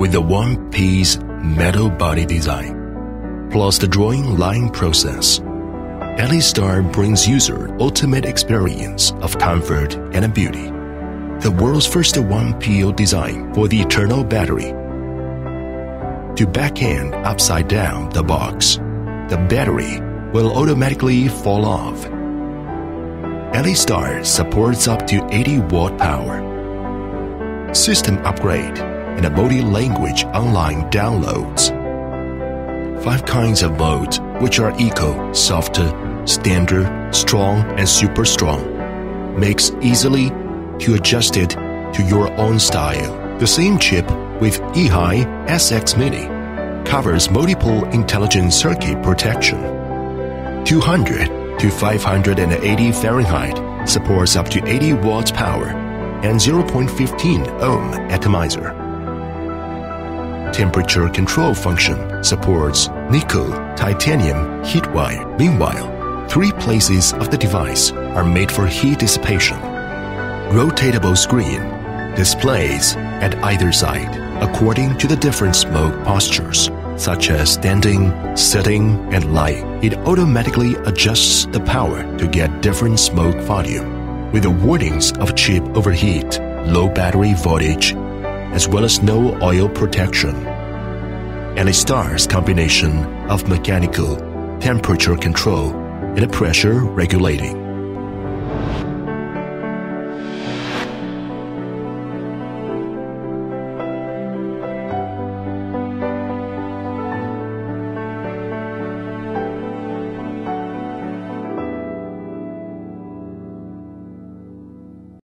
with the one-piece metal body design, plus the drawing line process. Star brings user ultimate experience of comfort and beauty. The world's first one-peel design for the eternal battery. To backhand upside down the box, the battery will automatically fall off. Star supports up to 80 watt power. System upgrade and a multi-language online downloads. Five kinds of modes which are eco, softer, standard, strong, and super strong. Makes easily to adjust it to your own style. The same chip with YiHi SX Mini covers multiple intelligent circuit protection. 200 to 580 Fahrenheit supports up to 80 watts power and 0.15 ohm atomizer. Temperature control function supports nickel titanium heat wire. Meanwhile, three places of the device are made for heat dissipation. Rotatable screen displays at either side according to the different smoke postures such as standing, sitting, and lying. It automatically adjusts the power to get different smoke volume with the warnings of chip overheat, low battery voltage, as well as no oil protection. And a Star's combination of mechanical, temperature control, and a pressure regulating